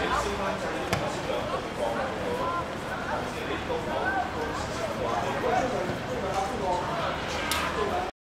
你 think so. I think